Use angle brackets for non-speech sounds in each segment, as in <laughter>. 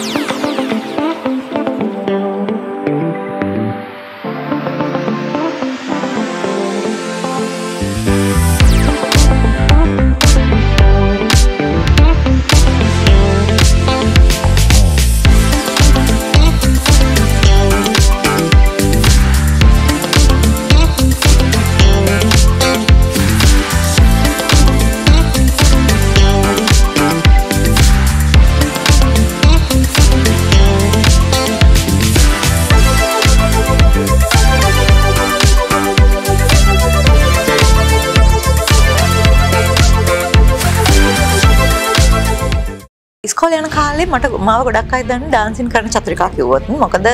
Bye. කාලේ මට මාව ගොඩක් අය දන්න ඩාන්සින් කරන චත්‍රිකා කිව්වොත් මොකද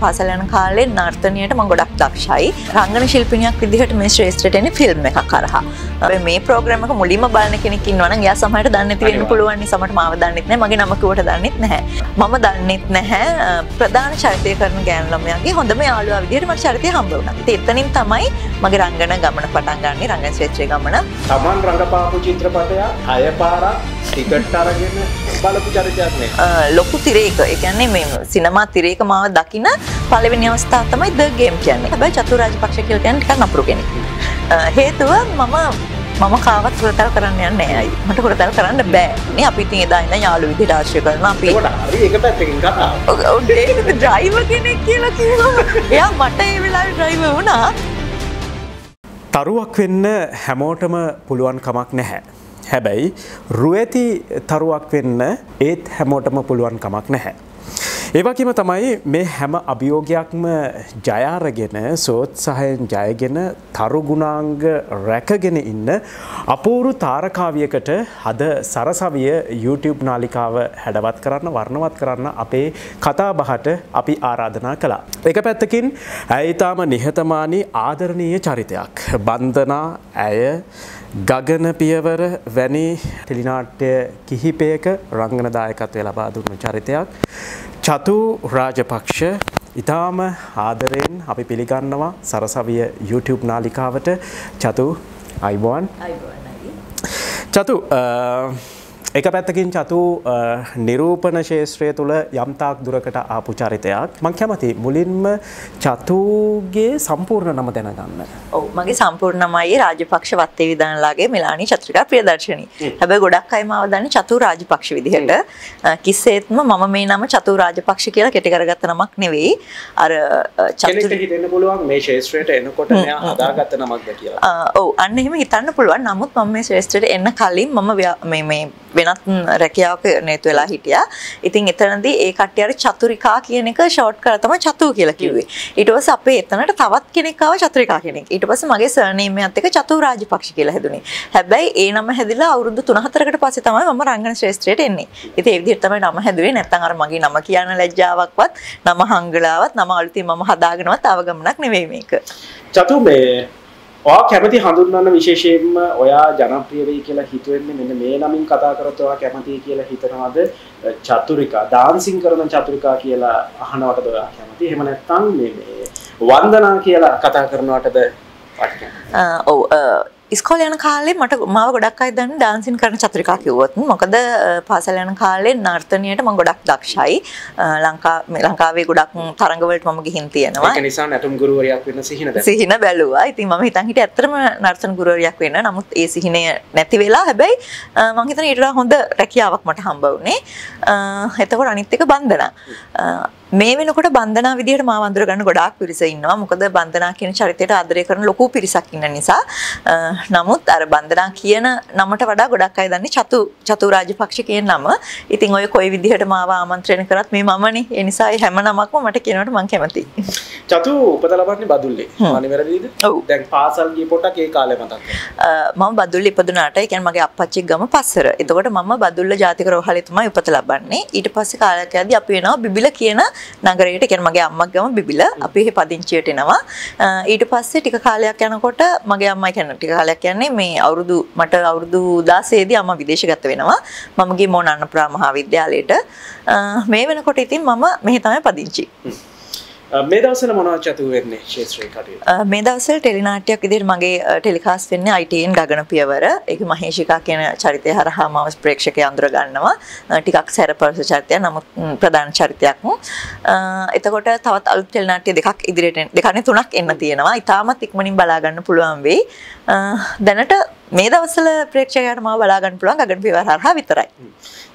පාසල යන කාලේ නර්තනයට මම ගොඩක් දක්ෂයි. රංගන ශිල්පිනියක් විදිහට මේ ශ්‍රේෂ්ඨට එන ෆිල්ම් එකක් කරහා. මේ ප්‍රෝග්‍රෑම් එක මුලින්ම බලන කෙනෙක් ඉන්නවා නම් එයා සමහරට දන්නේ නැති වෙන්න පුළුවන් නේ සමහරට මාව දන්නෙත් නැහැ මගේ නම කිව්වට දන්නෙත් නැහැ මම දන්නෙත් නැහැ ප්‍රධාන චරිතය කරන ගෑනු ළමයාගේ හොඳම යාළුවා විදිහට මට චරිතය හම්බ වුණා. ඉතින් එතනින් තමයි මගේ රංගන ගමන පටන් ගන්නේ රංගන ක්ෂේත්‍රයේ ගමන තමන් රඟපාපු චිත්‍රපටයක් හය පාරක් ටිකට් අරගෙන බලපු චරිතයක් නේ. ලොකු තිරේක ඒ කියන්නේ මේ සිනමා තිරේක මාව දකින පළවෙනි අවස්ථාව තමයි ද ගේම් කියන්නේ. හැබැයි චතුර් රාජපක්ෂ කියලා කියන්නේ ටිකක් නපුරු කෙනෙක්. හේතුව මම මම කාවත් හුරතල් කරන්න යන්නේ නැහැ. මට හුරතල් කරන්න බෑ. නේ අපි ඉතින් එදා ඉඳන් යාළු විදිහට ආශ්‍රය කරනවා. අපි එක පැත්තකින් කතාව. ඔව් ඒක ඩ්‍රයිවර් කෙනෙක් කියලා කිව්වා. එයා මට ඒ වෙලාවේ ඩ්‍රයිවර් වුණා. තරුවක් වෙන්න හැමෝටම පුළුවන් කමක් නැහැ. හැබැයි රුවඇති තරුවක් වෙන්න ඒත් හැමෝටම පුළුවන් කමක් නැහැ. ඒවගේම තමයි මේ හැම අභියෝගයක්ම ජයාරගෙන සෝත්සාහයෙන් ජයගෙන තරුගුණාංග රැකගෙන ඉන්න අපූරු තාරකාවියකට හද සරසවිය YouTube නාලිකාව හැඩවත් කරන්න වර්ණවත් කරන්න අපේ කතා බහට අපි ආරාධනා කළා. එක පැත්තකින් ඇයිතාම නිහතමානී ආදරණීය චරිතයක්. බන්ධනා ඇය ගගන පියවර වැනි ටෙලිනාට්‍ය කිහිපයක රංගනදායකත්වය ලබා දුන්නු චරිතයක්. චතු රාජපක්ෂ ඉතාම ආදරයෙන් අපි පිළිගන්නවා සරසවිය YouTube නාලිකාවට. චතු අයිබෝන් චතු එක පැත්තකින් චතු නිරූපණ ශේෂත්‍රය තුළ යම්තාක් දුරකට ආපු චරිතයක් මං කැමති මුලින්ම චතුගේ සම්පූර්ණ නම දැනගන්න. ඔව් මගේ සම්පූර්ණමයි රාජපක්ෂ වත්තේ විධානලාගේ මෙලානි චත්‍රිකා ප්‍රියදර්ශනී. හැබැයි ගොඩක් අය මාව දන්නේ චතු රාජපක්ෂ විදිහට. කිසිසේත්ම මම මේ නම චතු රාජපක්ෂ කියලා කෙටි කරගත්ත නමක් නෙවෙයි. අර චතු හිතෙන්න පුළුවන් මේ ශේෂ්ත්‍රයට එනකොට මෙයා හදාගත්ත නමක්ද කියලා. ඔව් අන්න එහෙම හිතන්න පුළුවන්. නමුත් මම මේ ශේෂ්ත්‍රයට එන්න කලින් මම මේ මේ වෙනත් රැකියාවක නේතු වෙලා හිටියා. ඉතින් එතනදී ඒ කට්ටිය අර චතුරිකා කියන එක ෂෝට් කරලා තමයි චතු කියලා කිව්වේ. ඊට පස්සේ අපේ එතනට තවත් කෙනෙක් ආව චතුරිකා කෙනෙක්. ඊට පස්සේ මගේ සර්නේම් එකත් එක්ක චතු රාජපක්ෂ කියලා හැදුනේ. හැබැයි ඒ නම හැදිලා අවුරුදු 3-4කට පස්සේ තමයි මම රංගන ශ්‍රේෂ්ත්‍රයට එන්නේ. ඉතින් ඒ විදිහට තමයි නම හැදුවේ. නැත්නම් අර මගේ නම කියන්න ලැජ්ජාවක්වත් නම හංගලාවත් නම අලුතින් මම හදාගෙනවත් ආව ගමනක් නෙවෙයි මේක. චතු මේ ඔයා කැමති හඳුන්වන්න විශේෂයෙන්ම ඔයා ජනප්‍රිය වෙයි කියලා හිතුවෙන්නේ මෙන්න මේ නමින් කතා කරත් ඔයා කැමතියි කියලා හිතනවාද? චතුරිකා ඩාන්සින් කරන චතුරිකා කියලා අහනවටද ඔයා කැමති? එහෙම නැත්නම් මේ වන්දනා කියලා කතා කරනවටද? ඔව් ඉස්කෝල යන කාලේ මට මාව ගොඩක් අය දන්න ඩාන්සින් කරන චත්‍රිකා කිව්වොත්. මොකද පාසල යන කාලේ නර්තනයට මම ගොඩක් දක්ෂයි. ලංකා ලංකාවේ ගොඩක් තරඟවලට මම ගිහින් තියෙනවා. ඒක නිසා නැටුම් ගුරුවරයෙක් වෙන්න සිහින සිහින බැලුවා. ඉතින් මම හිතන් හිටියේ ඇත්තටම නර්තන ගුරුවරියක් වෙන්න. නමුත් ඒ සිහිනය නැති වෙලා හැබැයි මම හිතන ඊට වඩා හොඳ රැකියාවක් මට හම්බ වුණේ. එතකොට අනිත් එක බන්ධනා මේ වෙනකොට බන්ධනා විදිහට මාව අඳුර ගන්න ගොඩාක් පිරිස ඉන්නවා. මොකද බන්ධනා කියන චරිතයට ආදරය කරන ලොකු පිරිසක් ඉන්න නිසා. නමුත් අර බන්ධනා කියන නමට වඩා ගොඩක් අය දන්නේ චතු චතු රාජපක්ෂ කියන නම. ඉතින් ඔය කොයි විදිහට මාව ආමන්ත්‍රණය කරත් මේ මමනේ. ඒ නිසා හැම නමක්ම මට කියනවට මම කැමතියි. චතු උපත ලබන්නේ බදුල්ලේ. අනිවැරදිද? ඔව්. දැන් පාසල් ගිය පොටක් ඒ කාලේ මතක් මම බදුල්ලේ ඉපදුනාට ඒ කියන්නේ මගේ අප්පච්චිගේ ගම පස්සර. එතකොට මම බදුල්ල ජාතික රෝහලේ තමයි උපත ලබන්නේ. ඊට පස්සේ කාලයක් යද්දී අපි වෙනවා බිබිල කියන නගරයට කියන මගේ අම්මගේ ගම බිබිල අපි එහෙ පදිංචියට එනවා. ඊට පස්සේ ටික කාලයක් යනකොට මගේ අම්මා කියන ටික කාලයක් යන්නේ මේ අවුරුදු මට අවුරුදු 16 දී අම්මා විදේශගත වෙනවා. මම ගියේ මොනන්නපුරා මහාවිද්‍යාලයට මේ වෙනකොට ඉතින් මම මෙහි තමයි පදිංචි. මේ දවසල මොනවා චතු වෙන්නේ ශේත්‍රය කටයුතු? මේ දවසල් ටෙලිනාටයක් ඉදිරි මගේ ටෙලිකාස් වෙන්න අයිටන් ගගන පියවර එක මහේෂිකා කියන චරිතය හරහා මව ප්‍රේක්ෂක අඳුර ගන්නවා. ටිකක් සැර පරස චරිතය නමුත් ප්‍රධාන චරිතයක්ම එතකොට තවත් අලුත් ටෙලිනාට්‍ය දෙකක් ඉදිරියට දෙකනේ තුනක් එන්න තියෙනවා. ඉතාමත් ඉක්මනින් බලාගන්න පුළුවන් වෙයි. දැනට මේ දවසල ප්‍රේක්ෂකයට ම බලාගන්න පුළුවන් ගගන පියවර හරහා විතරයි.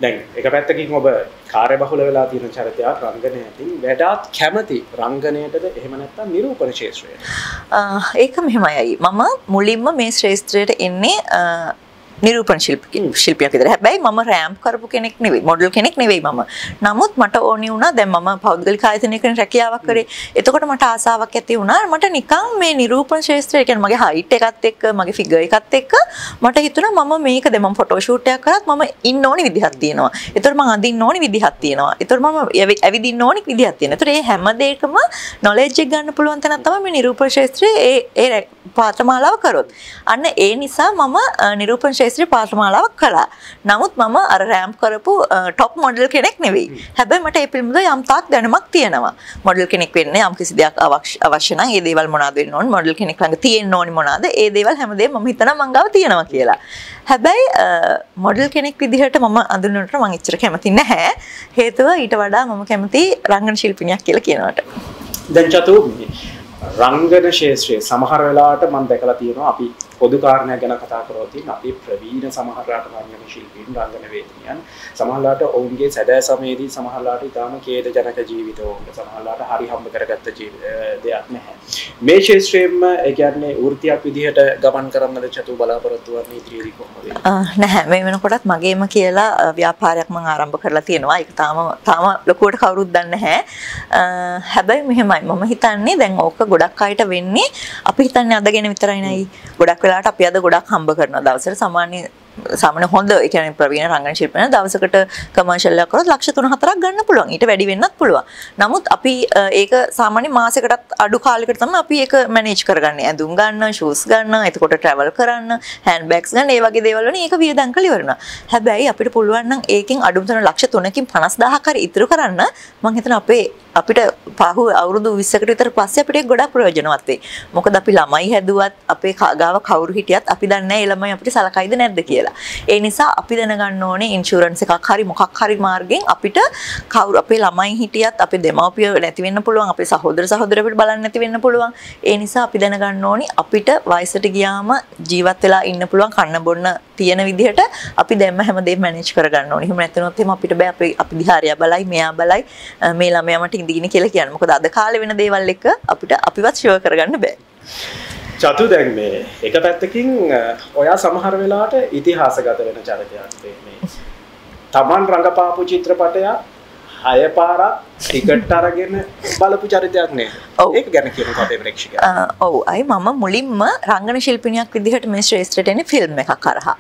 දැන් එක පැත්තකින් ඔබ කාර්ය බහුල වෙලා තියෙන චරිතයක් රංගනයකින් වැඩාත් කැමති රංගනයටද එහෙම නැත්නම් නිරූපණ ක්ෂේත්‍රයට ඒක මෙහෙමයි. මම මුලින්ම මේ ශ්‍රේෂ්ත්‍රයට එන්නේ නිරූපණ ශිල්පිකින් ශිල්පියක් විතර. හැබැයි මම රෑම්ප් කරපු කෙනෙක් නෙවෙයි. මොඩල් කෙනෙක් නෙවෙයි මම. නමුත් මට ඕනි වුණා දැන් මම පෞද්ගලික ආයතනයකින් රැකියාවක් කරේ. එතකොට මට ආසාවක් ඇති වුණා. මට නිකන් මේ නිරූපණ ශාස්ත්‍රය කියන්නේ මගේ හයිට් එකත් එක්ක, මගේ ෆිගර් එකත් එක්ක මට හිතුණා මම මේක දැන් මම ෆොටෝ ෂූට් එකක් කරත් මම ඉන්න ඕනි විදිහක් තියෙනවා. එතකොට මම අඳින්න ඕනි විදිහක් තියෙනවා. එතකොට මම ඇවිදින්න ඕනි විදිහක් තියෙනවා. එතකොට මේ හැම දෙයකම නොලෙජ් එක ගන්න පුළුවන් තැනක් තමයි මේ නිරූපණ ශාස්ත්‍රයේ ඒ ඒ පාඨමාලාව කරොත්. අන්න ඒ නිසා මම නිරූපණ ශේත්‍රයේ පාඨමාලාවක් කළා. නමුත් මම අර රෑම්ප් කරපු টොප් මොඩල් කෙනෙක් නෙවෙයි. හැබැයි මට ඒ පිළිබඳව යම් තාක් දැනුමක් තියෙනවා. මොඩල් කෙනෙක් වෙන්න යම් කිසි දෙයක් අවශ්‍ය නම් ඒ දේවල් මොනවද වෙන්න ඕන මොඩල් කෙනෙක් ළඟ තියෙන්න ඕනි මොනවද ඒ දේවල් හැමදේම මම හිතනවා මං ගාව තියෙනවා කියලා. හැබැයි මොඩල් කෙනෙක් විදිහට මම අඳුනනට මං එච්චර කැමති නැහැ. හේතුව ඊට වඩා මම කැමති රංගන ශිල්පිනියක් කියලා කියනවට. දැන් චතු රංගන ශේත්‍රයේ සමහර වෙලාවට මම දැකලා තියෙනවා අපි පොදු කාරණයක් ගැන කතා කරොතින් අපි ප්‍රවීණ සමහරලාට රංගන ශිල්පීන් රංගන වේදිකයන් සමහරලාට ඔවුන්ගේ සැදෑ සමයේදී සමහරලාට ඉතාම ඛේද ජනක ජීවිත ඔවුන්ට සමහරලාට හරි හම්බ කරගත්ත දෙයක් නැහැ. මේ ශේත්‍රයෙන්ම ඒ කියන්නේ වෘත්තියක් විදිහට ගමන් කරන්නද චතු බලාපොරොත්තු වන්නේ ඉදිරියේදී කොහොමද? නැහැ. මේ වෙනකොටත් මගේම කියලා ව්‍යාපාරයක් මම ආරම්භ කරලා තියෙනවා. ඒක තාම තාම ලොකුවට කවුරුත් දන්නේ නැහැ. හැබැයි මෙහෙමයි. මම හිතන්නේ දැන් ඕක ගොඩක් අයට වෙන්නේ අපි හිතන්නේ අද ගැන විතරයි නයි ගොඩක් වෙලාට අපි අද ගොඩක් හම්බ කරන දවසට සාමාන්‍ය සාමාන්‍ය හොඳ ඒ කියන්නේ ප්‍රවීණ රංගන ශිල්පියෙක් දවසකට කමර්ෂල් එකක් කරොත් ලක්ෂ 3-4ක් ගන්න පුළුවන්. ඊට වැඩි වෙන්නත් පුළුවන්. නමුත් අපි ඒක සාමාන්‍ය මාසයකටත් අඩු කාලයකට තමයි අපි ඒක මැනේජ් කරගන්නේ. ඇඳුම් ගන්න, ෂූස් ගන්න, එතකොට ට්‍රැවල් කරන්න, හෑන්ඩ් බෑග්ස් ගන්න, ඒ වගේ දේවල් වලින් ඒක වියදම් කරලා ඉවරනවා. හැබැයි අපිට පුළුවන් නම් ඒකෙන් අඩුම තරම ලක්ෂ 3කින් 50000ක් හරි ඉතුරු කරන්න මම හිතනවා අපේ අපිට පහු අවුරුදු 20කට විතර පස්සේ අපිට ගොඩක් ප්‍රයෝජනවත් වෙයි. මොකද අපි ළමයි හැදුවත් අපේ ගාව කවුරු හිටියත් අපි දන්නේ නැහැ ඒ ළමයි අපිට සලකයිද නැද්ද කියලා. ඒ නිසා අපි දැනගන්න ඕනේ ඉන්ෂුරන්ස් එකක් හරි මොකක් හරි මාර්ගෙන් අපිට කවුරු අපේ ළමයි හිටියත් අපේ දෙමව්පිය නැති වෙන්න පුළුවන් අපේ සහෝදර සහෝදර අපිට බලන්න නැති වෙන්න පුළුවන්. ඒ නිසා අපි දැනගන්න ඕනේ අපිට වයසට ගියාම ජීවත් වෙලා ඉන්න පුළුවන් කන්න බොන්න තියෙන විදිහට අපි දැම්ම හැමදේම මැනේජ් කරගන්න ඕනේ. එහෙම නැත්නම් එහෙම අපිට බෑ අපි අපි දිහාරියා බලයි මෙයා බලයි මේ ළමයා මට ඉඳගෙන කියලා කියන්න. මොකද අද කාලේ වෙන දේවල් එක අපිට අපිවත් ෂුවර් කරගන්න බෑ. චතු දැන් මේ එක පැත්තකින් ඔයා සමහර වෙලාවට ඉතිහාසගත වෙන චරිතයක් මේ. තමන් රඟපාපු චිත්‍රපටයක් හය පාරක් ටිකට් අරගෙන බලපු චරිතයක් නේ. ඒක ගැන ප්‍රේක්ෂකයන්ට. ඔව් අයි මම මුලින්ම රංගන ශිල්පිනියක් විදිහට මේ ශ්‍රේෂ්ඨට එන්නේ ෆිල්ම් එකක් කරහා.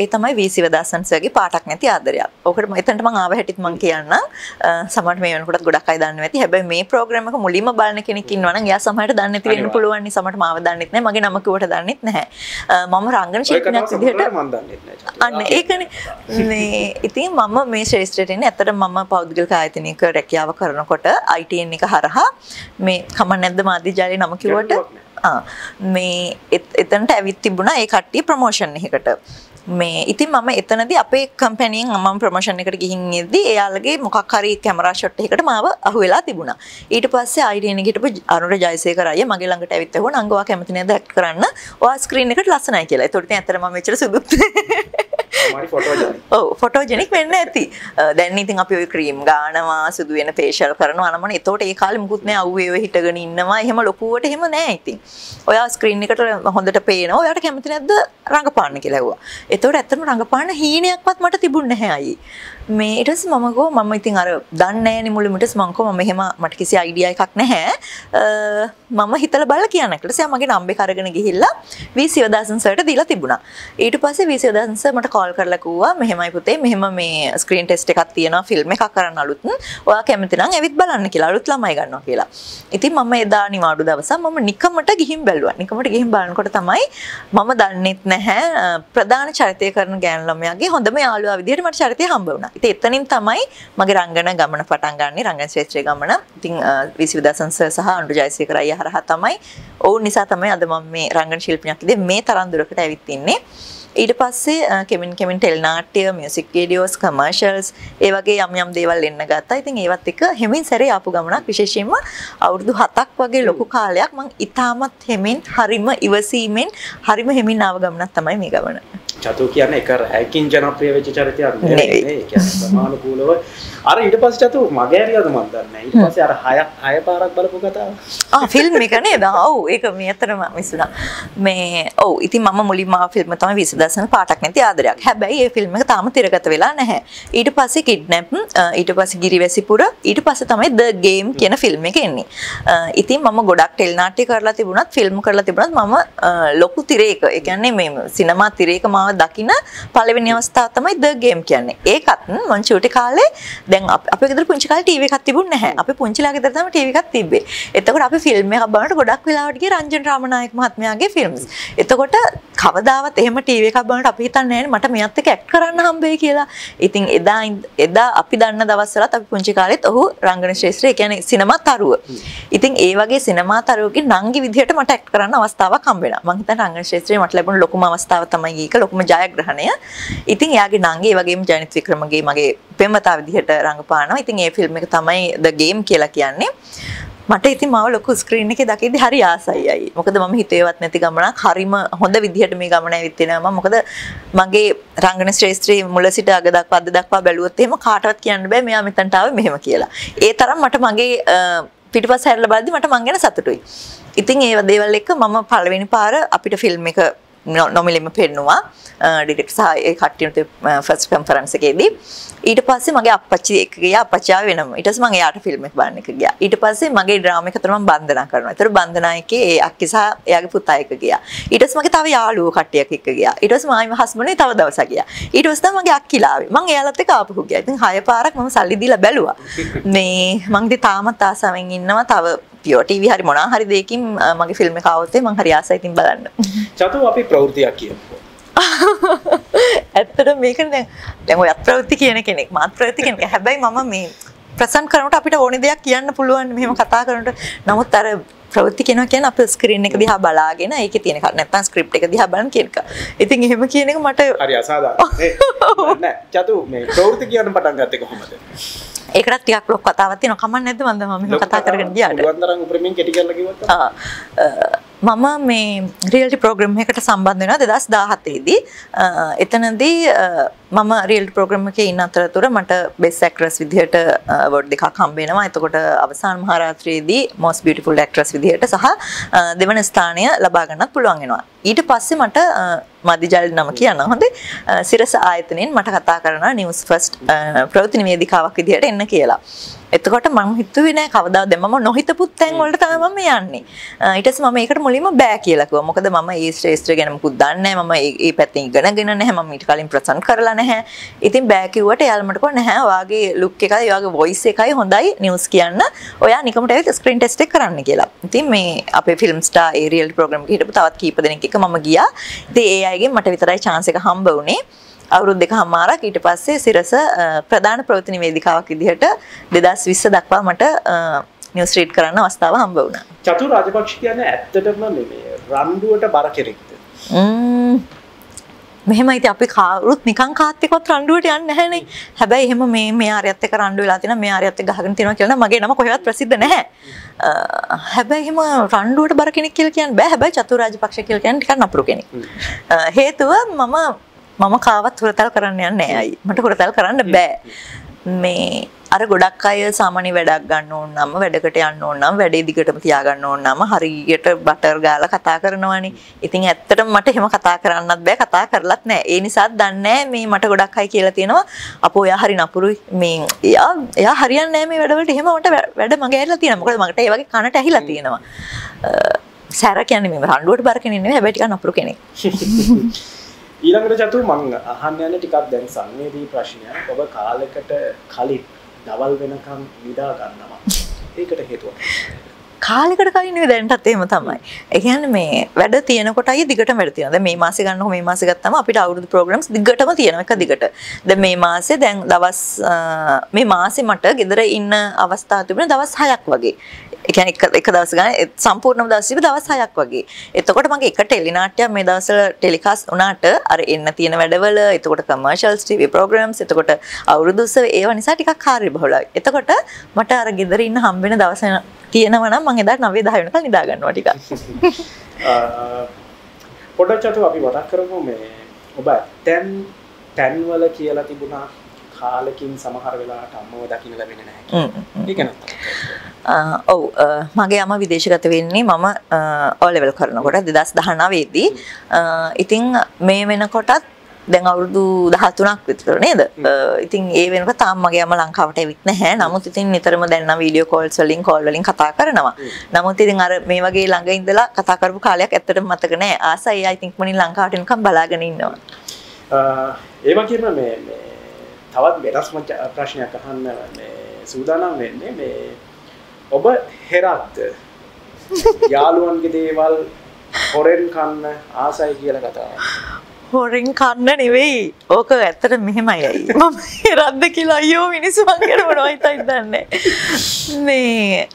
ඒ තමයි වී සිවදාසන් සර්ගේ පාටක් නැති ආදරයක්. ඕකට එතනට මම ආව හැටිත් මම කියන්නම්. සමහරට මේ වෙනකොටත් ගොඩක් අය දන්නේ නැති. හැබැයි මේ ප්‍රෝග්‍රෑම් එක මුලින්ම බලන කෙනෙක් ඉන්නවා නම් එයා සමහරට දන්නේ නැති වෙන්න පුළුවන් නේ. සමහරට මාව දන්නෙත් නැහැ. මගේ නම කිව්වට දන්නෙත් නැහැ. මම රංගන ශිල්පිනියක් විදිහට. අන්න ඒකනේ. මේ ඉතින් මම මේ ශ්‍රේෂ්ඨට එන්නේ ඇත්තට මම පෞද්ගලික ආයතනයක රැකියාව කතාව කරනකොට ITN එක හරහා මේ කමක් නැද්ද මාධ්‍ය ජාලේ නම කිව්වට මේ එතනට ඇවිත් තිබුණා ඒ කට්ටිය ප්‍රොමෝෂන් එකකට මේ ඉතින් මම එතනදී අපේ කම්පැනියෙන් මම ප්‍රොමෝෂන් එකට ගිහින් ඉද්දි එයාලගේ මොකක් හරි කැමරා ෂොට් එකකට මාව අහුවෙලා තිබුණා. ඊට පස්සේ අයිඩීන් එකට අනුර ජයසේකර අයියා මගේ ළඟට ඇවිත් ඇහුවා නංගවා කැමති නේද කරන්න? ඔයා ස්ක්‍රීන් එකට ලස්සනයි කියලා. ඒතකොට ඉතින් ඇත්තට මම මෙච්චර සුදුත් <laughs> ඔව් ෆොටෝජෙනික් වෙන්න ඇති. දැන් ඉතින් අපි ওই ක්‍රීම් ගානවා, සුදු වෙන ෆේෂල් කරනවා නමන. ඒතකොට ඒ කාලේ මුකුත් නෑ අවුවේ ඔය හිටගෙන ඉන්නවා. එහෙම ලොකුවට එහෙම නෑ ඉතින්. ඔයා ස්ක්‍රීන් එකට හොඳට පේනවා. ඔයාට කැමති නැද්ද රඟපාන්න කියලා ඇහුවා. ඒතකොට ඇත්තටම රඟපාන හීනයක්වත් මට තිබුණ නැහැ අයි. මේ ඊට පස්සේ මම ගෝ මම ඉතින් අර දන්නේ නැහැනේ මුලින්ම ඊට පස්සේ මම කෝ මම එහෙම මට කිසි අයිඩියා එකක් නැහැ. මම හිතලා බලලා කියන්න. ඊට පස්සේ මගේ නම්බර් එක අරගෙන ගිහිල්ලා වී සිවදාසන් සර්ට දීලා තිබුණා. ඊට පස්සේ වී සිවදාසන් සර් මට කෝල් කරලා කිව්වා මෙහෙමයි පුතේ මෙහෙම මේ ස්ක්‍රීන් ටෙස්ට් එකක් තියෙනවා ෆිල්ම් එකක් කරන්න අලුත්. ඔයා කැමති නම් ඇවිත් බලන්න කියලා අලුත් ළමයි ගන්නවා කියලා. ඉතින් මම එදා නිවාඩු දවසක් මම නිකමට ගිහින් බැලුවා. නිකමට ගිහින් බලනකොට තමයි මම දන්නෙත් නැහැ ප්‍රධාන චරිතය කරන ගෑනු ළමයාගේ හොඳම යාළුවා විදිහට මට චරිතය හම්බ වුණා. ඉතින් එතනින් තමයි මගේ රංගන ගමන පටන් ගන්නේ රංගන ශ්‍රේෂ්ත්‍රයේ ගමන. ඉතින් විසිවිදාසන් සර් සහ අනුර ජයසේකර අයියා හරහා තමයි ඔවුන් නිසා තමයි අද මම මේ රංගන ශිල්පිනියක් විදිහට මේ තරම් දුරකට ඇවිත් ඉන්නේ. ඊට පස්සේ කෙමින් කෙමින් ටෙල්නාට්‍ය මියසික් වීඩියෝස් කමර්ශල්ස් ඒ වගේ යම් යම් දේවල් එන්න ගත්තා. ඉතින් ඒවත් එක හෙමින් සැරේ ආපු ගමනක් විශේෂයෙන්ම අවුරුදු 7ක් වගේ ලොකු කාලයක් මං ඉතාමත් හෙමින් හරිම ඉවසීමෙන් හරිම හෙමින් ආව ගමනක් තමයි මේ ගමන. චතු කියන්න එක රැකින් ජනප්‍රිය වෙච්ච චරිතයක් නෙවෙයි. සමානුකූලව අර ඊට පස්සේ චතු මගේ හරියද මන් දන්නේ. ඊට පස්සේ අර හය හය පාරක් බලපු කතාව. ආ ෆිල්ම් එක නේද? ඔව් ඒක මේ අතරම මිස්සුණා. මේ ඔව් ඉතින් මම මුලින්ම ආ ෆිල්ම් තමයි විසදසන පාටක් නැති ආදරයක්. හැබැයි ඒ ෆිල්ම් එක තාම තිරගත වෙලා නැහැ. ඊට පස්සේ කිඩ්නැප් ඊට පස්සේ ගිරිවැසිපුර ඊට පස්සේ තමයි ද ගේම් කියන ෆිල්ම් එක එන්නේ. ඉතින් මම ගොඩක් ටෙල් නාට්‍ය කරලා තිබුණත් ෆිල්ම් කරලා තිබුණත් මම ලොකු තිරේක ඒ කියන්නේ මේ සිනමා තිරේක මාව දකින පළවෙනි අවස්ථාව තමයි ද ගේම් කියන්නේ. ඒකත් මං චූටි කාලේ දැන් අපේ ගෙදර පුංචි කාලේ ටීවී එකක් තිබුණ නැහැ. අපේ පුංචිලා ගෙදර තමයි ටීවී එකක් තිබ්බේ. එතකොට අපි ෆිල්ම් එකක් බලනකොට ගොඩක් වෙලාවට ගියේ රංජන් රාමනායක මහත්මයාගේ ෆිල්ම්ස්. එතකොට කවදාවත් එහෙම ටීවී එකක් බලනකොට අපි හිතන්නේ නැහැ මට මෙයත් එක්ක ඇක්ට් කරන්න හම්බෙයි කියලා. ඉතින් එදා එදා අපි දන්න දවස්වලත් අපි පුංචි කාලෙත් ඔහු රංගන ශ්‍රේෂ්ත්‍රය කියන්නේ සිනමා තරුව. ඉතින් ඒ වගේ සිනමා තරුවගේ නංගි විදිහට මට ඇක්ට් කරන්න අවස්ථාවක් හම්බ වෙනවා. මං හිතන්නේ රංගන ශ්‍රේෂ්ත්‍රයේ මට ලැබුණ ලොකුම අවස්ථාව තමයි ඒක ලොකුම ජයග්‍රහණය. ඉතින් එයාගේ නංගි ඒ වගේම ජයනිත් වික්‍රමගේ මගේ පෙම්වතා විදිහට රඟපානවා. ඉතින් ඒ ෆිල්ම් එක තමයි The Game කියලා කියන්නේ. මට ඉතින් මාව ලොකු ස්ක්‍රීන් එකේ දකිද්දි හරි ආසයියි. මොකද මම හිතේවත් නැති ගමනක් හරිම හොඳ විදිහට මේ ගමන ඇවිත් එනවා. මොකද මගේ රංගන ශ්‍රේෂ්ත්‍රී මුල සිට අග දක්වා අද දක්වා බැලුවොත් එහෙම කාටවත් කියන්න බෑ මෙයා මෙතනට ආවේ මෙහෙම කියලා. ඒ තරම් මට මගේ පිටිපස්ස හැරලා බලද්දි මට මං ගැන සතුටුයි. ඉතින් ඒ දේවල් එක්ක මම පළවෙනි පාර අපිට ෆිල්ම් එක නොමිලෙම පෙන්නවා. ඩිරෙක්ටර් සහ ඒ කට්ටියට ෆස්ට් කන්ෆරන්ස් එකේදී. ඊට පස්සේ මගේ අප්පච්චි එක්ක ගියා අප්පච්චි වෙනම ඊට පස්සේ මම එයාට ෆිල්ම් එක බලන්න එක ගියා. ඊට පස්සේ මගේ ඩ්‍රාමා එක තමයි මම බන්ධනා කරනවා. ඒතර බන්ධනා එකේ ඒ අක්කි සහ එයාගේ පුතා එක්ක ගියා. ඊට පස්සේ මගේ තව යාළුවෝ කට්ටියක් එක්ක ගියා. ඊට පස්සේ මායිම හස්බන්ඩ් තව දවසක් ගියා. ඊට පස්සේ මගේ අක්කිලා ආවේ. මම එයාලත් එක්ක ආපහු ගියා. ඉතින් හය පාරක් මම සල්ලි දීලා බැලුවා. <laughs> මේ මං ඉතින් තාමත් ආසාවෙන් ඉන්නවා. තව පියෝ ටීවී හරි මොනවා හරි දෙයකින් මගේ ෆිල්ම් આવොත් මං හරි ආසයි ඉතින් බලන්න චතු අපි ප්‍රවෘත්තියක් කියමුකෝ <laughs> ඇත්තට මේක දැන් දැන් ඔයත් ප්‍රවෘත්ති කියන කෙනෙක් මාත් ප්‍රවෘත්ති කෙනෙක්. හැබැයි මම මේ ප්‍රසන්ට් කරනකොට අපිට ඕනි දෙයක් කියන්න පුළුවන් මෙහෙම කතා කරනකොට. නමුත් අර ප්‍රවෘත්ති කියනවා කියන්නේ අපේ ස්ක්‍රීන් එක දිහා බලාගෙන ඒකේ තියෙන කර නැත්නම් ස්ක්‍රිප්ට් එක දිහා බලන කියන එක. ඉතින් එහෙම කියන එක මට හරි අසාධාරණයි. <laughs> නෑ චතු මේ ප්‍රවෘත්ති කියන්න පටන් ගත්තේ කොහොමද? ඒකටත් ටිකක් ලොක් කතාවක් තියෙනවා කමක් නැද්ද මන්ද මම කතා කරගෙන ගියාට. වන්දරන් උපරිමයෙන් කෙටි කරලා කිව්වොත්. මම මේ රියල්ටි ප්‍රෝග්‍රම් එකට සම්බන්ධ වෙනවා 2017 දී. එතනදී මම රියල්ටි ප්‍රෝග්‍රම් එකේ ඉන්න අතරතුර මට බෙස්ට් ඇක්ට්‍රස් විදිහට අවෝඩ් දෙකක් හම්බ වෙනවා. එතකොට අවසාන මහරාත්‍රියේදී most beautiful actress විදිහට සහ දෙවන ස්ථානය ලබා ගන්නත් පුළුවන් වෙනවා. ඊට පස්සේ මට මදිජල් නම කියන්න හොඳේ සිරස ආයතනයෙන් මට කතා කරනවා නිවුස් ෆස්ට් ප්‍රවෘත්ති නිවේදිකාවක් විදිහට එන්න කියලා. එතකොට මං හිතුවේ නෑ කවදාද මම නොහිතපුත් තැන් වලට තමයි මම යන්නේ. ඊට පස්සේ මම ඒකට මුලින්ම බෑ කියලා කිව්වා. මොකද මම ඒ ශ්‍රේෂ්ඨ ගැන මුකුත් දන්නේ නෑ. මම ඒ පැත්තෙන් ඉගෙනගෙන නැහැ. මම ඊට කලින් ප්‍රසන්ට් කරලා නැහැ. ඉතින් බෑ කිව්වට එයාලා මට කිව්වා නැහැ. ඔයාගේ ලුක් එකයි, ඔයාගේ වොයිස් එකයි හොඳයි නිවුස් කියන්න. ඔයා නිකමට ඇවිත් ස්ක්‍රීන් ටෙස්ට් එක කරන්න කියලා. ඉතින් මේ අපේ ෆිල්ම් ස්ටාර් ඒ රියල් ප්‍රෝග්‍රෑම් එකේ හිටපු තවත් කීප දෙනෙක් එක්ක මම ගියා. ඉතින් ඒ අයගෙන් මට විතරයි chance එක හම්බ වුණේ. අවුරුදු දෙක හමාරක් ඊට පස්සේ සිරස ප්‍රධාන ප්‍රවෘත්ති නිවේදිකාවක් විදිහට 2020 දක්වා මට නිවුස් රීඩ් කරන්න අවස්ථාව හම්බ වුණා. චතුර රාජපක්ෂ කියන්නේ ඇත්තටම මේ රණ්ඩුවට බර කෙනෙක්ද? මෙහෙම ඉතින් අපි කවුරුත් නිකන් කාත් එක්කවත් රණ්ඩුවට යන්නේ නැහැනේ. හැබැයි එහෙම මේ මේ ආරයත් එක්ක රණ්ඩු වෙලා තියෙනවා මේ ආරයත් එක්ක ගහගෙන තියෙනවා කියලා මගේ නම කොහෙවත් ප්‍රසිද්ධ නැහැ. හැබැයි එහෙම රණ්ඩුවට බර කෙනෙක් කියලා කියන්න බෑ. හැබැයි චතුර රාජපක්ෂ කියලා කියන්නේ ටිකක් නපුරු කෙනෙක්. හේතුව මම මම කාවත් හුරතල් කරන්න යන්නේ අයි මට හුරතල් කරන්න බෑ මේ අර ගොඩක් අය සාමාන්‍ය වැඩක් ගන්න ඕන නම් වැඩකට යන්න ඕන නම් වැඩේ දිගටම තියාගන්න ඕන නම් හරියට බටර් ගාලා කතා කරනවානේ. ඉතින් ඇත්තටම මට එහෙම කතා කරන්නත් බෑ කතා කරලත් නෑ. ඒ නිසාත් දන්නේ මේ මට ගොඩක් අය කියලා තියෙනවා අපෝ එයා හරි නපුරුයි මේ එයා එයා හරියන්නේ නෑ මේ වැඩවලට එහෙම මට වැඩ මගේ ඇරිලා තියෙනවා. මොකද මකට ඒ වගේ කනට ඇහිලා තියෙනවා. සැර කියන්නේ මේ රණ්ඩුවට බර කෙනෙක් නෙවෙයි හැබැයි ටිකක් නපුරු කෙනෙක්. ඊළඟට චතු මං අහන්න යන ටිකක් දැන් සංවේදී ප්‍රශ්නයක් ඔබ කාලෙකට කලින් දවල් වෙනකම් නිදා ගන්නවා. ඒකට හේතුව කාලෙකට කලින් නෙවෙයි දැන්ටත් එහෙම තමයි. ඒ කියන්නේ මේ වැඩ තියෙනකොටයි දිගටම වැඩ තියෙනවා. දැන් මේ මාසේ ගන්නකො මේ මාසේ ගත්තාම අපිට අවුරුදු ප්‍රෝග්‍රෑම්ස් දිගටම තියෙනවා එක දිගට. දැන් මේ මාසේ දැන් දවස් අ, මේ මාසේ මට ගෙදර ඉන්න අවස්ථා තිබුණා දවස් 6ක් වගේ. ඒ කියන්නේ එක එක දවස් ගන්න ඒ සම්පූර්ණම දවස් තිබ්බ දවස් 6ක් වගේ. එතකොට මගේ එක ටෙලි නාට්‍යයක් මේ දවස්වල ටෙලිකාස්ට් වුණාට අර එන්න තියෙන වැඩවල එතකොට කමර්ෂල්ස් ටීවී ප්‍රෝග්‍රෑම්ස් එතකොට අවුරුදු උත්සව ඒව නිසා ටිකක් කාර්යබහුලයි. එතකොට මට අර ගෙදර ඉන්න හම්බ වෙන දවස් තියෙනවා නම් මම එදාට 9 10 වෙනකන් නිදා ගන්නවා ටිකක්. <laughs> පොඩක් චතු අපි මතක් කරමු මේ ඔබ තැන් තැන්වල කියලා තිබුණා කාලකින් සමහර වෙලාට අම්මව දකින්න ලැබෙන්නේ නැහැ. ඒක නේද? ඔව් මගේ අම විදේශගත වෙන්නේ මම ඕලෙවල් කරනකොට දෙදස් දහනාවේදී ඉතිං මේ වෙනකොටත් දැන් අවුරුදු දහතුනක් විතර නේද? ඉතින් ඒ වෙනක තාම මගේ අම ලංකාවට ඇවිත් නැහැ. නමුත් ඉතින් නිතරම දැන්න වීඩියෝ කෝල්ස් වලින් කෝල් වලින් කතා කරනවා. නමුත් ඉතින් අර මේ වගේ ළඟ ඉඳලා කතා කරපු කාලයක් ඇත්තටම මතක නැහැ. ආසයි I think මනින් ලංකාවට එනකම් බලාගෙන ඉන්නවා. ඒ වගේම මේ තවත් වෙනස්ම ච- ප්‍රශ්නයක් අහන්න මේ සූදානම් වෙන්නේ මේ ඔබ හෙරක්ද යාළුවන්ගේ දේවල් හොරෙන් කන්න ආසයි කියලා කතාව. හොරෙන් කන්න නෙවෙයි. ඕක ඇත්තට මෙහෙමයි. අයි මම රද්ද කියලා අයෝ මිනිස්සු මංගෙන මොනවයිතයි දන්නේ. මේ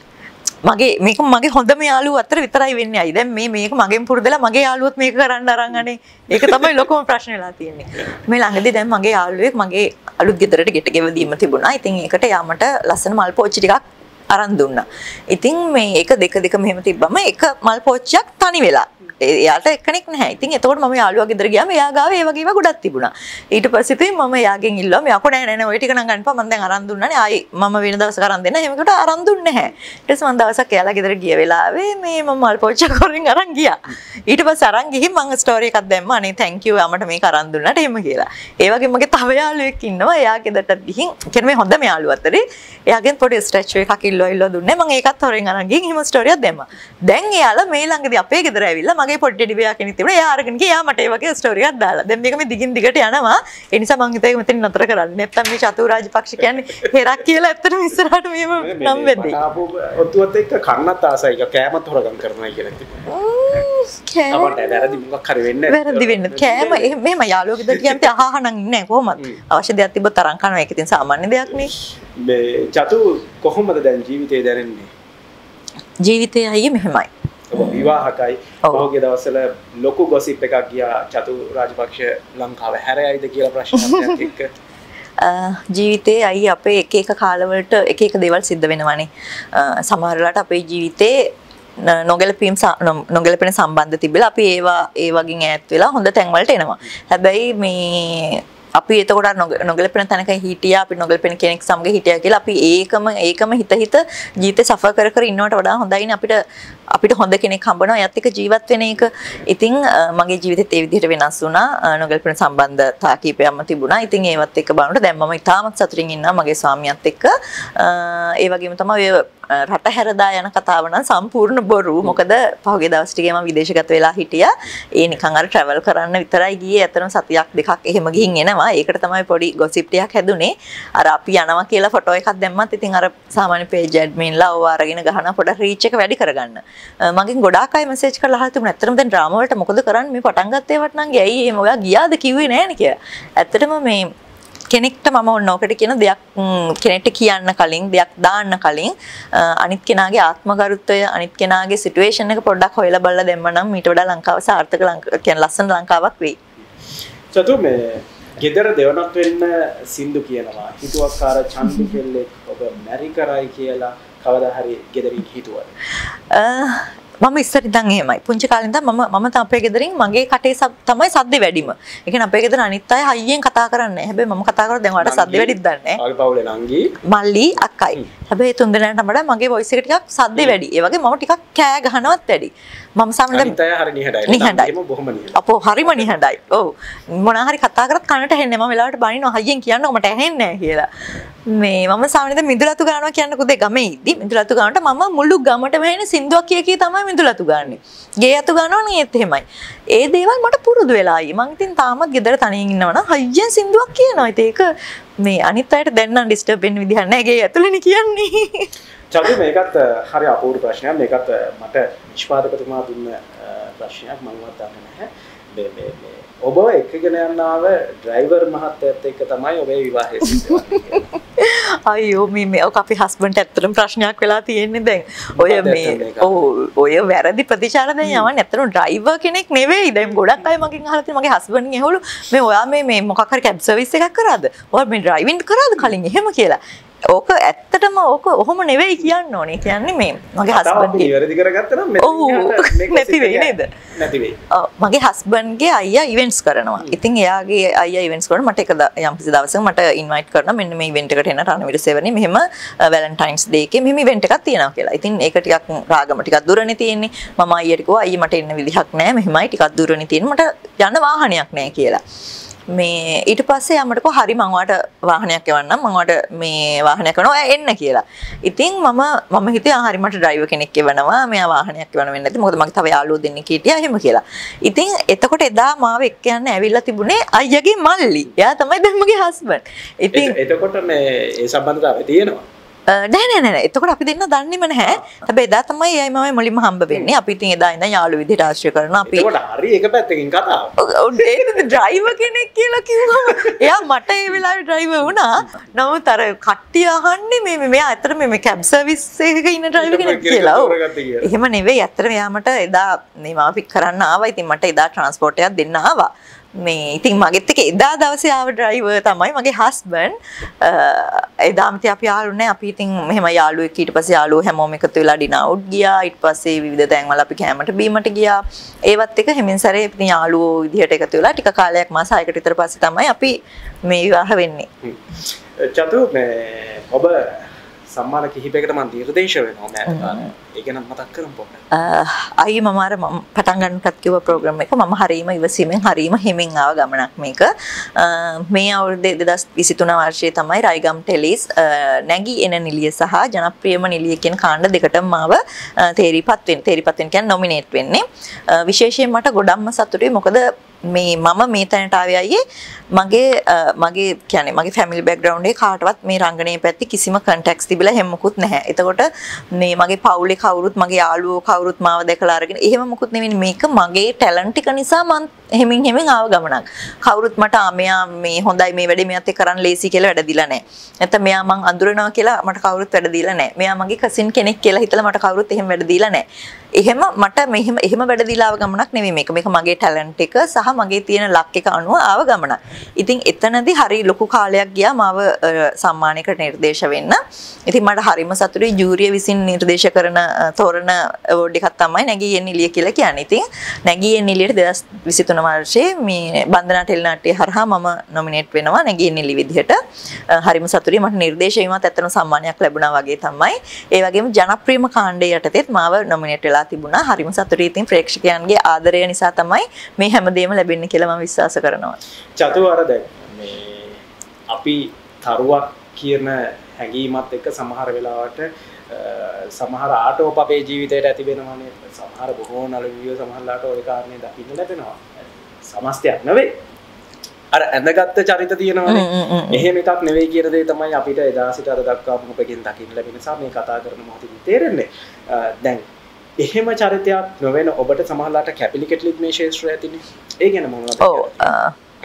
මගේ මේක මගේ හොඳම යාළුව අතර විතරයි වෙන්නේ. අයි දැන් මේ මේක මගෙන් පුරුදලා මගේ යාළුවොත් මේක කරන්න අරන් අනේ. ඒක තමයි ලොකම ප්‍රශ්නේ වෙලා තියෙන්නේ. මේ ළඟදී දැන් මගේ යාළුවෙක් මගේ අලුත් ගෙදරට ගෙට ගෙවදීම තිබුණා. ඉතින් ඒකට යාමට ලස්සන මල් පෝච්චි ටිකක් අරන් දුන්නා ඉතින් මේ එක දෙක දෙක මෙහෙම තිබ්බම එක මල් පෝච්චියක් තනි වෙලා ඒ- එයාට එක්කෙනෙක් නැහැ. ඉතින් එතකොට මම යාළුවා ගෙදර ගියාම එයා ගාව ඒ වගේම ගොඩක් තිබුණා. ඊට පස්සේ ඉතින් මම එයාගෙන් ඉල්ලුවා මෙයා කො නෑ නෑ නෑ ඔය ටික නම් ගන්නපා මම දැන් අරන් දුන්නානේ. ආයි මම වෙන දවසක අරන් දෙන්න. එහෙමකට අරන් දුන්නේ නැහැ. ඊට පස්සේ මම දවසක් එයාලා ගෙදර ගිය වෙලාවේ මේ මම මල් පොච්ච කරෙන් අරන් ගියා. ඊට පස්සේ අරන් ගිහින් මම ස්ටෝරි එකක් දැම්මා. අනේ thank you යාමට මේක අරන් දුන්නාට එහෙම කියලා. ඒ වගේ මගේ තව යාළුවෙක් ඉන්නවා. එයා ගෙදරට ගිහින් කියන්නේ මේ හොඳම යාළුවා අතරේ එයාගෙන් පොඩි ස්ට්‍රෙච් එකක් ඉල්ලුවා ඉල්ලුවා දුන්නේ. මම ඒකත් හොරෙන් අරන් ගිහින් එහෙම ස්ටෝරියක් දැම්මා. දැන් එයාලා මේ ළඟදී අපේ ගෙදර ඇවිල්ලා මගේ පොඩි ටෙඩි බියා කෙනෙක් තිබුණා. එයා අරගෙන ගියා මට ඒ වගේ ස්ටෝරි එකක් දාලා. දැන් මේක මේ දිගින් දිගට යනවා. ඒ නිසා මං හිතුවා ඒක මෙතන නතර කරන්න. නැත්තම් මේ චතුරාජ පක්ෂ කියන්නේ හෙරක් කියලා ඇත්තටම ඉස්සරහට මෙහෙම නම් වෙද්දී. ආපු ඔත්තුවත් එක්ක කන්නත් ආසයි කෑමත් හොරගම් කරනවා කියලා තිබුණා. අපට වැරදි මොකක් හරි වෙන්න වැරදි වෙන්න කෑම එහෙම <laughs> අහහනම් ඉන්නේ නැහැ කොහොමද? අවශ්‍ය දෙයක් තිබ්බොත් තරම් කරනවා. ඒක ඉතින් සාමාන්‍ය දෙයක් නේ. මේ චතු කොහොමද දැන් ජීවිතේ දැනෙන්නේ? ජීවිතය අයියේ මෙහෙමයි. විවාහකයි ඔව්. පහුගිය දවස්වල ලොකු ගොසිප් එකක් ගියා චතු රාජපක්ෂ ලංකාව හැරයයිද කියලා ප්‍රශ්නයක් එක්ක <laughs> අ, ජීවිතේ අයි අපේ එක එක කාලවලට එක එක දේවල් සිද්ධ වෙනවනේ. අ, සමහර වෙලාවට අපේ ජීවිතේ නොගැලපීම් ස- නො- නොගැලපෙන සම්බන්ධ තිබිලා අපි ඒවා ඒ වගේ ඈත් වෙලා හොඳ තැන්වලට එනවා. හැබැයි මේ අපි එතකොට අර නොග- නොගැලපෙන තැනක හිටියා අපි නොගැලපෙන කෙනෙක් සමග හිටියා කියලා අපි ඒකම ඒකම හිත හිත ජීවිතේ සෆර් කර කර ඉන්නවට වඩා හොඳයිනේ අපිට අපිට හොඳ කෙනෙක් හම්බනවා එයත් එක්ක ජීවත් වෙන එක. ඉතින් අ, මගේ ජීවිතෙත් ඒ විදිහට වෙනස් වුණා. අ, නොගැලපෙන සම්බන්ධතා කීපයක්ම තිබුණා. ඉතින් ඒවත් එක්ක බලනකොට දැන් මම ඉතාමත් සතුටින් ඉන්නවා මගේ ස්වාමියාත් එක්ක. අ, ඒ වගේම තමයි ඔය අ, රට හැරදා යන කතාව නම් සම්පූර්ණ බොරු. මොකද පහුගිය දවස් ටිකේ මම විදේශගත වෙලා හිටියා. ඒ නිකන් අර ට්‍රැවල් කරන්න විතරයි ගියේ. ඇත්තටම සතියක් දෙකක් එහෙම ගිහින් එනවා. ඒකට තමයි පොඩි ගොසිප් ටිකක් හැදුනේ. අර අපි යනවා කියලා ෆොටෝ එකක් දැම්මත් ඉතින් අර සාමාන්‍ය පේජ් ඇඩ්මින්ලා ඕව අරගෙන ගහන පොඩ රීච් එක වැඩි කරගන්න. අ, මගෙන් ගොඩාක් අය මෙසේජ් කරලා අහලා තිබුණා. ඇත්තටම දැන් ඩ්‍රාමා වලට මොකද කරන්නේ? මේ පටන් ගත්තේ වට නම් ඇයි එහෙම ඔයා ගියාද කිව්වේ නෑනේ කියලා. ඇත්තටම මේ කෙනෙක්ට මම ඔන්න ඕකට කියන දෙයක් ම්, කෙනෙක්ට කියන්න කලින් දෙයක් දාන්න කලින් අ, අනිත් කෙනාගේ ආත්මගරුත්වය අනිත් කෙනාගේ සිටුේෂන් එක පොඩ්ඩක් හොයලා බලලා දැම්ම නම් ඊට වඩා ලංකාව සාර්ථක ලංකාව කියන්නේ ලස්සන ලංකාවක් වෙයි. චතු මේ ගෙදර දෙවනත් වෙන්න සින්දු කියනවා හිතුවක්කාර චන්දු කෙල්ලෙක් ඔබ මැරි කරයි කියලා කවදා හරි ගෙදරින් හිතුවද මම ඉස්සර ඉඳන් එහෙමයි. පුංචි කාලේ ඉඳන් මම මම අපේ ගෙදරින් මගේ කටේ තමයි සද්ද වැඩිම. ඒ කියන්නේ අපේ ගෙදර අනිත් අය හයියෙන් කතා කරන්නේ. හැබැයි මම කතා කරලා දැන් ඔයාලට සද්ද වැඩිද දන්නේ නැහැ. ආගේ පවුලේ නංගි මල්ලි අක්කයි. හැබැයි තුන් දෙනාට වඩා මගේ එක ටිකක් සද්ද වැඩි. ඒ වගේ මම ටිකක් කෑ ගහනවත් වැඩි. මම බොහොම නිහඬයි අපෝ හරිම නිහඬයි. ඔව්. මොනවා හරි කතා කරත් කනට ඇහෙන්නේ. මම වෙලාවට බනිනවා හයියෙන් කියන්නකො මට ඇහෙන්නේ නැහැ කියලා. මේ මම සාමාන්‍යයෙන් මිදුලතු ගන්නවා කියන්නකො දෙ ගමේ ඉදි. මිදුලතු ගන්නට මම මුළු ගමටම ඇහෙන සින්දුවක් කිය කී තමයි මිදුලතු ගන්නෙ. ගේ අතු ගන්නවා නම් ඒත් එහෙමයි. ඒ දේවල් මට පුරුදු වෙලායි. මං ඉතින් තාමත් ගෙදර තනියෙන් ඉන්නවනම් හයියෙන් සින්දුවක් කියනවා. ඒක මේ අනිත් අයට දැන්න ඩිස්ටර්බ් වෙන්න විදිහක් නැහැ. ඒකේ ඇතුළේනේ කියන්නේ. චතු මේකත් හරි අපූර්ව ප්‍රශ්නයක්. මේකත් මට නිෂ්පාදකතුමා දුන්න ප්‍රශ්නයක් මමවත් දන්නේ නැහැ. මේ මේ මේ ඔබ එකගෙන යන්නාව ඩ්‍රයිවර් මහත්තයත් එක්ක තමයි ඔබේ විවාහය අයියෝ මේ මේ අපි හස්බන්ට ඇත්තටම ප්‍රශ්නයක් වෙලා තියෙන්නේ දැන්. ඔය මේ ඔය වැරදි ප්‍රතිචාර දැන් යවන්න ඇත්තටම ඩ්‍රයිවර් කෙනෙක් නෙවෙයි. දැන් ගොඩක් අය මගෙන් අහලා තියෙනවා මගේ හස්බන්ඩ්ගෙන් ඇහුවලු මේ ඔයා මේ මේ මොකක් හරි කැබ් සර්විස් එකක් කරාද? ඔයා මේ ඩ්‍රයිවිං කරාද කලින් එහෙම කියලා ඕක ඇත්තටම ඕක ඔහොම නෙවෙයි කියන්න ඕනේ. කියන්නේ මේ මගේ හස්බන්ඩ්ගේ වැරදි කරගත්තනම් නැති වෙයි නේද? මගේ හස්බන්ඩ්ගේ අයියා ඉවෙන්ට්ස් කරනවා. ඉතින් එයාගේ අයියා ඉවෙන්ට්ස් කරන මට එක යම්කිසි දවසක මට ඉන්වයිට් කරනවා. මෙන්න මේ ඉවෙන්ට් එකට එන්න රණවිර සෙවණේ. මෙහෙම වැලන්ටයින්ස් ඩේ එකේ මෙහෙම ඉවෙන්ට් එකක් තියෙනවා කියලා. ඉතින් ඒක ටිකක් රාගම ටිකක් දුරනේ තියෙන්නේ. මම අයියට කිව්වා අයියේ මට එන්න විදිහක් නැහැ. මෙහෙමයි ටිකක් දුරනේ තියෙන්නේ. මට යන්න වාහනයක් නැහැ කියලා. මේ ඊට පස්සේ යමටකෝ හරි මං ඔයාලට වාහනයක් එවන්නම් මං ඔයාලට මේ වාහනයක් කරනවා එන්න කියලා. ඉතින් මම මම හිතුවා හරි මට ඩ්‍රයිවර් කෙනෙක් එවනවා මෙයා වාහනයක් එවන්න වෙන්නේ නැති මොකද මගේ තව යාළුවෝ දෙන්නෙක් හිටියා එහෙම කියලා. ඉතින් එතකොට එදා මාව එක්ක යන්න ඇවිල්ලා තිබුණේ අයියාගේ මල්ලි. එයා තමයි දැන් මගේ හස්බන්ඩ්. ඉතින් එතකොට මේ ඒ සම්බන්ධතාවය තියෙනවා. නෑ නෑ අපිට අපි දෙන්න දන්නෙම නැහැ. හැබැයි එදා තමයි එයයි මම මුලින්ම හම්බ වෙන්නේ. අපි ඉතින් එදා ඉඳන් යාළු විදිහට ආශ්‍රය කරන අපි. ඒකට හරි එක පැත්තකින් කතාව. ඒක ඩ්‍රයිවර් කෙනෙක් කියලා කිව්වම එයා මට ඒ වෙලාවේ ඩ්‍රයිවර් වුණා. නමුත් අර කට්ටිය අහන්නේ මේ මෙයා ඇත්තට මේ කැබ් සර්විස් එකක ඉන්න ඩ්‍රයිවර් කෙනෙක් කියලා. එහෙම නෙවෙයි. ඇත්තට මෙයා මට එදා මේ මාව පික් කරන්න ආවා. ඉතින් මට එදා ට්‍රාන්ස්පෝර්ට් එකක් දෙන්න ආවා. මේ ඉතින් මගෙත් එක එදා දවසේ ආව ඩ්‍රයිවර් තමයි මගේ හස්බන්ඩ් එදාම ඉතින් අපි යාළු නැහැ. අපි ඉතින් මෙහෙම යාළුවෙක් ඊට පස්සේ යාළුවෝ හැමෝම එකතු වෙලා ඩිනර් අවුට් ගියා. ඊට පස්සේ විවිධ තැන්වල අපි කෑමට බීමට ගියා. ඒවත් එක හැමින් සැරේ ඉතින් යාළුවෝ විදිහට එකතු වෙලා ටික කාලයක් මාස 6කට විතර පස්සේ තමයි අපි මේ විවාහ වෙන්නේ. චතු මේ ඔබ සම්මාන කිහිපයකට මම නිර්දේශ වෙනවා. මෑත ඒක නම් මතක් කරමු පොඩ්ඩක්. අයි මම අර මම පටන් ගන්නටත් කිව්ව ප්‍රෝග්‍රෑම් එක මම හරීම ඉවසීමෙන් හරීම හිමින් ආව ගමනක් මේක. මේ අවුරුද්දේ 2023 වර්ෂයේ තමයි රයිගම් ටෙලිස් නැගී එන නිලිය සහ ජනප්‍රියම නිලිය කියන කාණ්ඩ දෙකටම මාව තේරිපත් වෙන්න තේරිපත් වෙන්න කියන්නේ නොමිනේට් වෙන්නේ. විශේෂයෙන් මට ගොඩක්ම සතුටුයි මොකද මේ මම මේ තැනට ආවේ අයියේ මගේ මගේ කියන්නේ මගේ ෆැමිලි බෑග්ග්‍රවුන්ඩ් එකේ කාටවත් මේ රංගනයේ පැත්තේ කිසිම කන්ටැක්ට්ස් තිබිලා හැමකුත් නැහැ. එතකොට මේ මගේ පවුලේ කවුරුත් මගේ යාළුවෝ කවුරුත් මාව දැකලා අරගෙන එහෙම මොකුත් නෙවෙයි මේක මගේ ටැලන්ට් එක නිසා මං හෙමින් හෙමින් ආව ගමනක්. කවුරුත් මට මෙයා මේ හොඳයි මේ වැඩේ මෙයාත් එක්ක කරන්න ලේසි කියලා වැඩ දීලා නැහැ. නැත්නම් මෙයා මං අඳුරනවා කියලා මට කවුරුත් වැඩ දීලා නැහැ. මෙයා මගේ කසින් කෙනෙක් කියලා හිතලා මට කවුරුත් එහෙම වැඩ දීලා නැහැ. එහෙම මට මෙහෙම එහෙම වැඩ දීලා ආව ගමනක් නෙවෙයි මේක. මේක මගේ ටැලන්ට් එක සහ මගේ තියෙන ලක් එක අනුව ආව ගමනක්. ඉතින් එතනදී හරි ලොකු කාලයක් ගියා මාව සම්මානයකට නිර්දේශ වෙන්න. ඉතින් මට හරිම සතුටුයි ජූරිය විසින් නිර්දේශ කරන තෝරන අවෝඩ් එකක් තමයි නැගී එන නිලිය කියලා කියන්නේ. ඉතින් නැගී එන නිලියට 2023 වර්ෂයේ මේ බන්ධනා ටෙලිනාට්‍ය හරහා මම නොමිනේට් වෙනවා නැගී එන නිලි විදිහට. හරිම සතුටුයි මට නිර්දේශ වීමත් ඇත්තටම සම්මානයක් ලැබුණා වගේ තමයි. ඒ වගේම ජනප්‍රියම කාණ්ඩය යටතේත් මාව නොමිනේට් වෙලා තිබුණා. හරිම සතුටුයි. ඉතින් ප්‍රේක්ෂකයන්ගේ ආදරය නිසා තමයි මේ හැමදේම ලැබෙන්නේ කියලා මම විශ්වාස කරනවා. චතු අර දැන් මේ අපි තරුවක් කියන හැඟීමත් එක්ක සමහර වෙලාවට සමහර ආටෝප අපේ ජීවිතයට ඇති වෙනවානේ සමහර බොහෝ නළුවියෝ සමහරලාට ওই කාරණේ දකින්න ලැබෙනවා සමස්තයක් නෙවෙයි අර ඇඳගත්ත චරිත තියෙනවානේ එහෙම එකක් නෙවෙයි කියන දේ තමයි අපිට එදා සිට අද දක්වා මොකකින් දකින්න ලැබෙන නිසා මේ කතා කරන මොහොතේ තේරෙන්නේ දැන් එහෙම චරිතයක් නොවෙන ඔබට සමහරලාට කැපිලි කෙටලිත් මේ ශේෂ්ත්‍රය ඇතිනේ ඒ ගැන ඔව්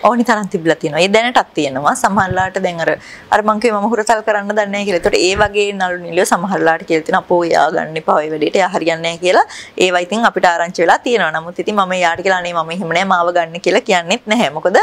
ඕනි තරම් තිබිලා තියෙනවා. ඒ දැනටත් තියෙනවා. සමහරලාට දැන් අර අර මං කිව්වේ මම හුරතල් කරන්න දන්නේ නැහැ කියලා. ඒතකොට ඒ වගේ නළු නිලිය සමහරලාට කියලා තියෙනවා. අපෝ එයා ගන්න එපා ඔය වැඩේට. එයා හරියන්නේ නැහැ කියලා. ඒවා ඉතින් අපිට ආරංචි වෙලා තියෙනවා. නමුත් ඉතින් මම එයාට කියලා අනේ මම එහෙම නැහැ මාව ගන්න කියලා කියන්නෙත් නැහැ. මොකද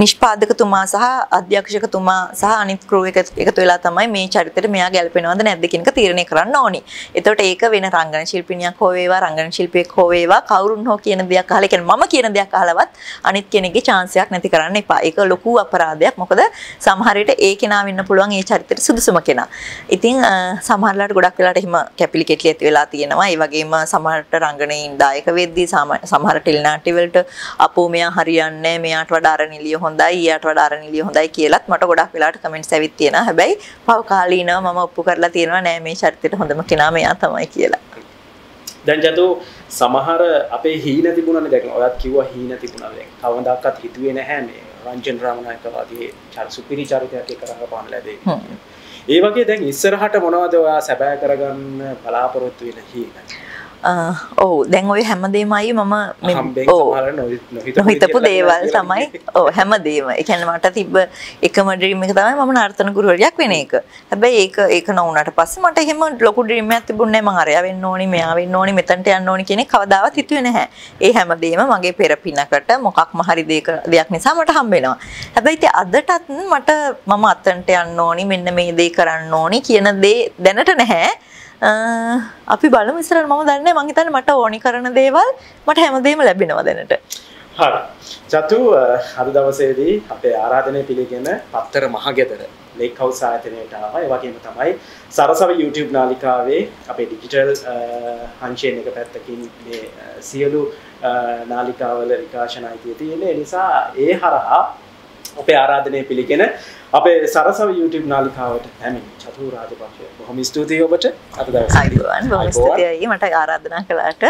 නිෂ්පාදකතුමා සහ අධ්‍යක්ෂකතුමා සහ අනිත් ක්‍රූ එක එකතු වෙලා තමයි මේ චරිතෙට මෙයා ගැලපෙනවද නැද්ද කියන එක තීරණය කරන්න ඕනි. එතකොට ඒක වෙන රංගන ශිල්පිනියක් හෝ වේවා රංගන ශිල්පියෙක් හෝ වේවා කවුරුන් හෝ කියන දෙයක් අහලා කියන්නේ මම කියන දෙයක් අහලවත් අනිත් කෙනෙක්ගේ chance එකක් නැති කරන්න එපා. ඒක ලොකු අපරාධයක්. මොකද සමහර විට ඒ කෙනා වෙන්න පුළුවන් ඒ චරිතෙට සුදුසුම කෙනා. ඉතින් සමහරලාට ගොඩක් වෙලාට එහෙම කැපිලි කෙටලි ඇති වෙලා තියෙනවා. ඒ වගේම සමහරට රංගනයෙන් දායක වෙද්දී සමහර ටෙලිනාට්‍ය වලට අපෝ මෙයා හරියන්නේ මෙයාට වඩා අර නිලිය හොඳයි ඊට වඩා අර නිලිය හොඳයි කියලාත් මට ගොඩක් වෙලාවට කමෙන්ට්ස් ඇවිත් තියෙනවා. හැබැයි පවකාලීනව මම ඔප්පු කරලා තියෙනවා නෑ මේ චරිතෙට හොඳම කෙනා මෙයා තමයි කියලා. දැන් ජතු සමහර අපේ හීන තිබුණනේ දැන් ඔයත් කිව්වා හීන තිබුණා දැන් කවදාකවත් හිතුවේ නැහැ මේ රංජන් රාමනායකවාගේ චර සුපිරි චරිතයක් එක රඟපාන ලැබේ හ්ම්. ඒ වගේ දැන් ඉස්සරහට මොනවද ඔයා සැබෑ කරගන්න බලාපොරොත්තු වෙන හීන ඔවු දැන් ඔය හැමදේමයි මම නොහිතපු දේවල් තමයි. ඕ හැමදේම එකැන මට තිබ්බ එකම ඩ්‍රීම් එක තමයි මම නර්තන ගුරුවරයක් වෙන එක. හැබැයි ඒක ඒක නොවුනට පස්සේ මට එහෙම ලොකු ඩ්‍රීම් තිබුණේ නැහැ මං අරයා වෙන්න ඕනි මෙයා වෙන්න ඕනි මෙතනට යන්න ඕනි කියන එක කවදාවත් හිතුවේ නැහැ. ඒ හැමදේම මගේ පෙර පිනකට මොකක්ම හරි දෙයක නිසා මට හම්බ වෙනවා. හැබැයි ඉතින් අදටත් මට මම අතනට යන්න ඕනි මෙන්න මේ දේ කරන්න ඕනි කියන දේ දැනට නැහැ අපි බලමු ඉස්සරහට මම දන්නේ නැහැ. මං හිතන්නේ මට ඕනි කරන දේවල් මට හැමදේම ලැබෙනවා දැනට. හරි. චතු අ, අද දවසේදී අපේ ආරාධනය පිළිගෙන පත්තර මහගෙදර ලේක් හවුස් ආයතනයට ආවා. ඒ වගේම තමයි සරසව YouTube නාලිකාවේ අපේ ඩිජිටල් අංශයෙන් එක පැත්තකින් මේ අ, සියලු අ, නාලිකාවල විකාශන අයිතිය තියෙන ඒ නිසා ඒ හරහා අපේ ආරාධනය පිළිගෙන අපේ සරසව YouTube නාලිකාවට පැමිණි චතු රාජපක්ෂ බොහොම ස්තුතියි ඔබට. අද දවසේ අයිබෝවන් බොහොම ස්තුතියි. මට ආරාධනා කළාට